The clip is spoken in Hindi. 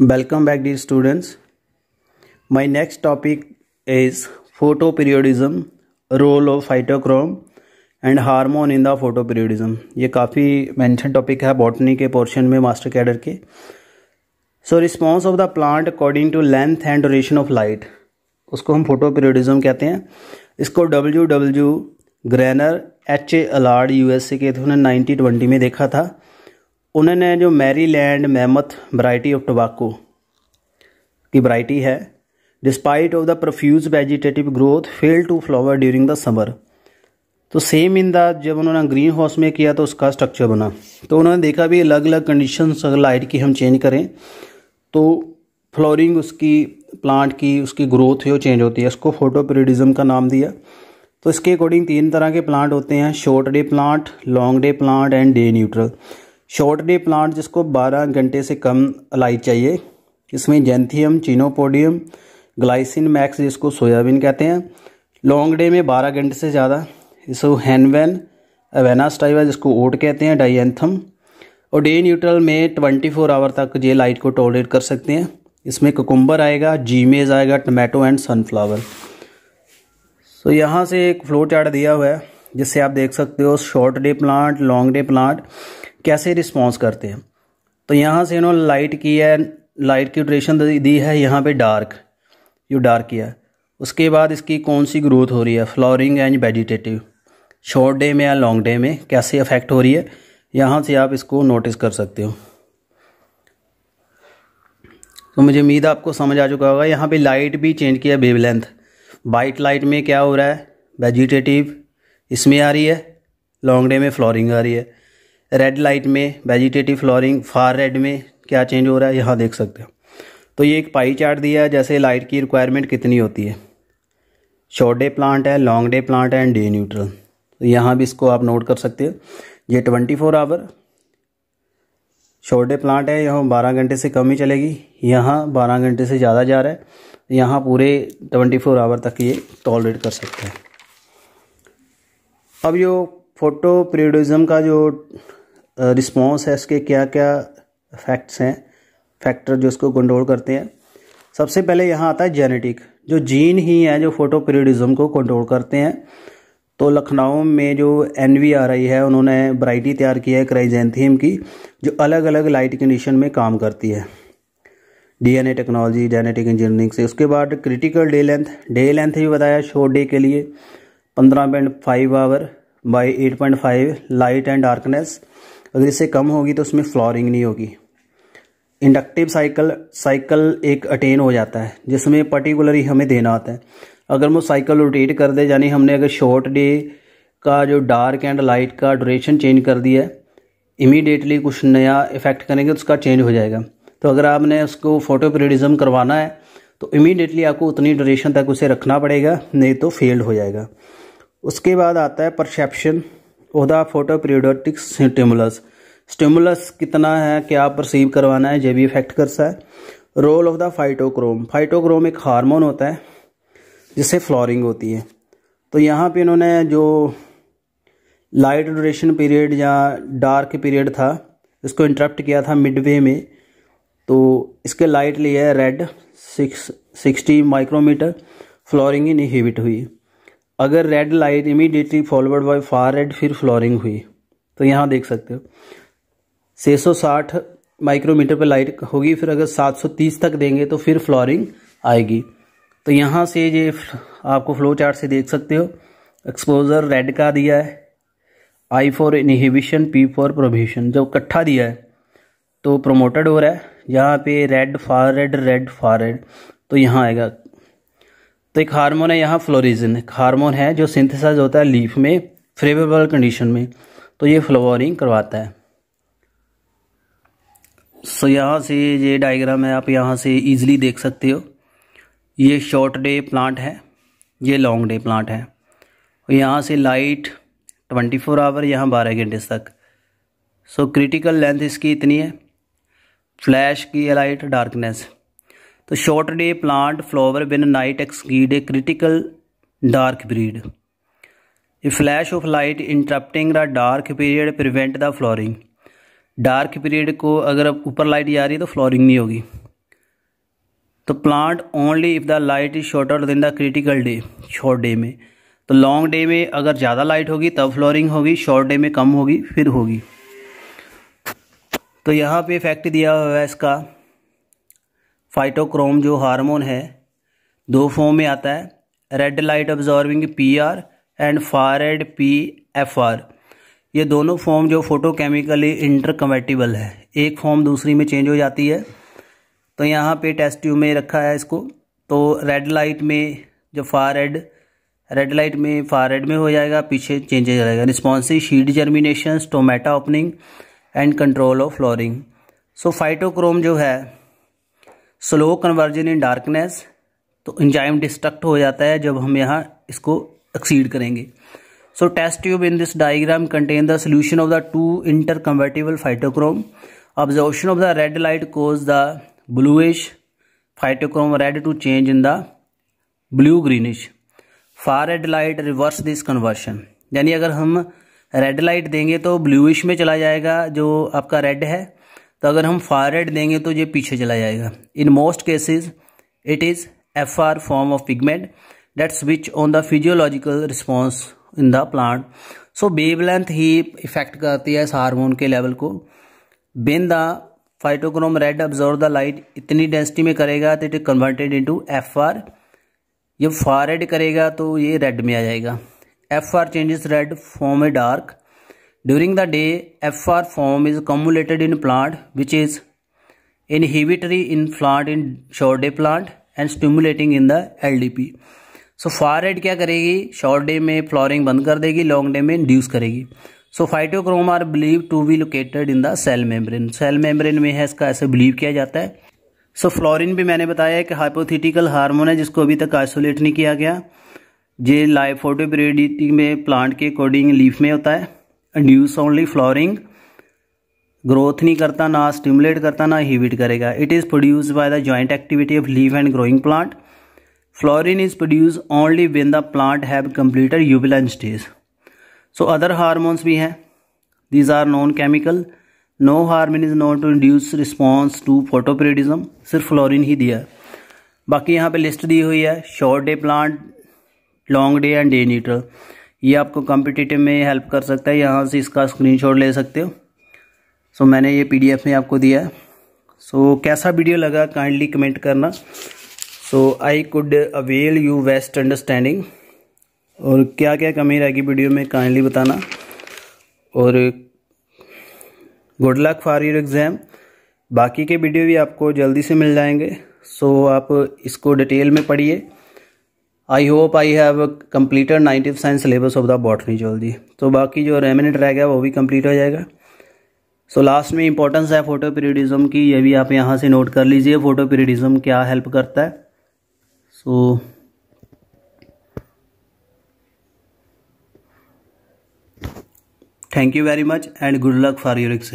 welcome back, dear students. My next topic is photoperiodism, role of phytochrome and hormone in the photoperiodism ये काफ़ी मेंशन टॉपिक है बॉटनी के पोर्शन में मास्टर कैडर के। So response of the plant according to length and duration of light उसको हम फ़ोटो फोटोपीरियडिज्म कहते हैं। इसको W W Garner H A Allard U S A के थे, उन्होंने नाइनटीन ट्वेंटी में देखा था। उन्होंने जो Maryland mammoth variety of tobacco की वराइटी है despite of the profuse vegetative growth fail to flower during the summer तो सेम इन द जब उन्होंने ग्रीन हाउस में किया तो उसका स्ट्रक्चर बना। तो उन्होंने देखा भी अलग अलग कंडीशन अगर लाइट की हम चेंज करें तो फ्लोरिंग उसकी प्लांट की, उसकी ग्रोथ है, वो चेंज होती है। उसको फ़ोटो का नाम दिया। तो इसके अकॉर्डिंग तीन तरह के प्लांट होते हैं short day plant long day plant and day neutral short day plant जिसको 12 घंटे से कम लाइट चाहिए इसमें जेंथियम चीनोपोडियम ग्लाइसिन मैक्स जिसको सोयाबीन कहते हैं। लॉन्ग डे में 12 घंटे से ज़्यादा। इसको हैनवेन अवेना स्टाइवा जिसको ओट कहते हैं डाइथम और डे न्यूट्रल में 24 फोर आवर तक ये लाइट को टॉलरेट कर सकते हैं। इसमें कुकुम्बर आएगा जीमेज आएगा tomato and sunflower. So so, यहाँ से एक फ्लो चार्ट दिया हुआ है जिससे आप देख सकते हो short day plant long day plant. कैसे रिस्पॉन्स करते हैं? तो यहाँ से इन्होंने लाइट की है लाइट की ड्यूरेशन दी है यहाँ पे डार्क यू डार्क किया उसके बाद इसकी कौन सी ग्रोथ हो रही है? Flowering and vegetative short day में या लॉन्ग डे में कैसे अफेक्ट हो रही है? यहाँ से आप इसको नोटिस कर सकते हो। तो मुझे उम्मीद आपको समझ आ चुका होगा। यहाँ पे लाइट भी चेंज किया बेब लेंथ वाइट लाइट में क्या हो रहा है? वेजिटेटिव इसमें आ रही है। लॉन्ग डे में फ्लोरिंग आ रही है। रेड लाइट में वेजिटेटिव फ्लोरिंग फार रेड में क्या चेंज हो रहा है, यहाँ देख सकते हो। तो ये एक पाई चार्ट दिया है, जैसे लाइट की रिक्वायरमेंट कितनी होती है। शॉर्ट डे प्लांट है लॉन्ग डे प्लांट है एंड डे न्यूट्रल तो यहाँ भी इसको आप नोट कर सकते हो। ये twenty four hour short day plant है, यहाँ बारह घंटे से कम ही चलेगी। यहाँ बारह घंटे से ज़्यादा जा रहा है। यहाँ पूरे ट्वेंटी फोर आवर तक ये टॉलरेट कर सकते हैं। अब जो फ़ोटो पीरियडिज्म का जो रिस्पॉन्स है इसके क्या क्या फैक्ट्स हैं फैक्टर जो इसको कंट्रोल करते हैं। सबसे पहले यहाँ आता है जेनेटिक जो जीन ही है, जो फ़ोटो पीरियडिज्म को कंट्रोल करते हैं। तो लखनऊ में जो एन वी आ रही है, उन्होंने वराइटी तैयार की है क्राइजेंथियम की, जो अलग अलग लाइट कंडीशन में काम करती है। डीएनए टेक्नोलॉजी जेनेटिक इंजीनियरिंग से। उसके बाद critical day length day length भी बताया शॉर्ट डे के लिए। पंद्रह point five hour by eight point five light and darkness अगर इससे कम होगी तो उसमें फ्लॉरिंग नहीं होगी। इंडक्टिव साइकिल साइकिल एक अटेन हो जाता है, जिसमें पर्टिकुलरली हमें देना होता है। अगर वो साइकिल रोटेट कर दे, यानी हमने अगर शॉर्ट डे का जो डार्क एंड लाइट का ड्यूरेशन चेंज कर दिया है इमीडिएटली कुछ नया इफ़ेक्ट करेंगे तो उसका चेंज हो जाएगा। तो अगर आपने उसको फ़ोटो पीरियडिज्म करवाना है तो इमीडिएटली आपको उतनी ड्यूरेशन तक उसे रखना पड़ेगा, नहीं तो फेल्ड हो जाएगा। उसके बाद आता है परसेप्शन ओदा फ़ोटो पीरियोडिक स्टिमुलस स्टिमुलस कितना है, क्या परसीव करवाना है, ये भी इफ़ेक्ट करता है। Role of the phytochrome phytochrome एक हार्मोन होता है, जिससे फ्लोरिंग होती है। तो यहाँ पे इन्होंने जो लाइट ड्यूरेशन पीरियड या डार्क पीरियड था, इसको इंटरप्ट किया था मिडवे में। तो इसके लाइट है red six sixty micrometer flowering inhibit हुई। अगर red light immediately followed by far red फिर फ्लोरिंग हुई। तो यहाँ देख सकते हो। 660 माइक्रोमीटर पर लाइट होगी, फिर अगर 730 तक देंगे तो फिर फ्लोरिंग आएगी। तो यहाँ से ये आपको फ्लो चार्ट से देख सकते हो। एक्सपोजर रेड का दिया है। I for inhibition P for promotion जब इकट्ठा दिया है तो प्रोमोटेड हो रहा है। यहाँ पे red far red red far red तो यहाँ आएगा। तो एक हार्मोन है यहाँ फ्लोरिजन। एक हार्मोन है जो सिंथेसाइज होता है लीफ में फेवरेबल कंडीशन में। तो ये फ्लोवरिंग करवाता है। सो so, यहाँ से ये डायग्राम है आप यहाँ से इजीली देख सकते हो। ये शॉर्ट डे प्लांट है ये लॉन्ग डे प्लांट है। और यहाँ से लाइट ट्वेंटी फोर आवर यहाँ बारह घंटे तक। सो क्रिटिकल लेंथ इसकी इतनी है। फ्लैश की लाइट डार्कनेस तो short day plant flower when night exceed a critical dark period a flash of light interrupting the dark period prevent the flowering dark period को अगर ऊपर लाइट जा रही है तो फ्लोरिंग नहीं होगी। तो plant only if the light is shorter than the critical day short day में। तो लॉन्ग डे में अगर ज़्यादा लाइट होगी, तब फ्लोरिंग होगी शॉर्ट डे में कम होगी, फिर होगी। तो यहाँ पे इफ़ेक्ट दिया हुआ है इसका। फाइटोक्रोम जो हार्मोन है, दो फॉर्म में आता है red light absorbing P R and far red P F R ये दोनों फॉर्म जो फोटोकेमिकली इंटरकम्पेटिबल है। एक फॉर्म दूसरी में चेंज हो जाती है। तो यहाँ पे टेस्ट ट्यूब में रखा है इसको। तो रेड लाइट में जो फार रेड रेड लाइट में फार रेड में हो जाएगा, पीछे चेंज हो जाएगा। Responsive seed germination stomata opening and control of flowering so phytochrome जो है स्लो कन्वर्जन इन डार्कनेस तो इंजाइम डिस्ट्रक्ट हो जाता है जब हम यहाँ इसको एक्सीड करेंगे। So test tube in this diagram contain the solution of the two interconvertible phytochrome absorption of the red light cause the bluish phytochrome red to change in the blue greenish. Far red light reverse this conversion. यानी अगर हम रेड लाइट देंगे तो ब्लूइश में चला जाएगा जो आपका रेड है। तो अगर हम फार रेड देंगे तो ये पीछे चला जाएगा। In most cases it is F R form of pigment that switch on the physiological response in the plant so wavelength he effect करती है इस हारमोन के लेवल को। When the phytochrome red absorb the light इतनी डेंसिटी में करेगा तो it converted into F R जब फार करेगा तो ये रेड में आ जाएगा। F R changes red form a dark F R form is cumulated in plant which is inhibitory in plant in short day plant and stimulating in the L D P so far red क्या करेगी? शॉर्ट डे में फ्लॉरिंग बंद कर देगी लॉन्ग डे में इंड्यूस करेगी। So phytochrome are believe to be located in the cell membrane cell membrane में है इसका ऐसे बिलीव किया जाता है। सो so, फ्लोरिन भी मैंने बताया कि हाइपोथिटिकल हार्मोन है जिसको अभी तक आइसोलेट नहीं किया गया। जे लाइव फोटोपीरियडिटी में प्लांट के अकॉर्डिंग लीफ में होता है। इंड्यूस ओनली फ्लोरिंग ग्रोथ नहीं करता, ना स्टिमुलेट करता, ना हीविट करेगा। It is produce by the joint activity of leave and growing plant florin is produce only when the plant have completed यूबिलन stage so other hormones भी हैं. These are non chemical no hormone is not to induce response to photoperiodism सिर्फ़ फ्लोरिन ही दिया बाकी यहाँ पे लिस्ट दी हुई है। Short day plant long day and day neutral ये आपको कॉम्पिटिटिव में हेल्प कर सकता है, यहाँ से इसका स्क्रीनशॉट ले सकते हो। सो मैंने ये पीडीएफ में आपको दिया है। सो कैसा वीडियो लगा काइंडली कमेंट करना। So I could avail you best understanding और क्या क्या कमी रहेगी वीडियो में काइंडली बताना। और good luck for your exam बाकी के वीडियो भी आपको जल्दी से मिल जाएँगे। सो आप इसको डिटेल में पढ़िए। I hope I have completed ninety science syllabus of the botany जल्दी तो बाकी जो रेमिनेट रह गया वो भी कंप्लीट हो जाएगा सो so, लास्ट में इंपॉर्टेंस है फ़ोटो पीरियडिज्म की ये भी आप यहाँ से नोट कर लीजिए फ़ोटो पीरियडिज्म क्या हेल्प करता है so so, Thank you very much and good luck for your exam.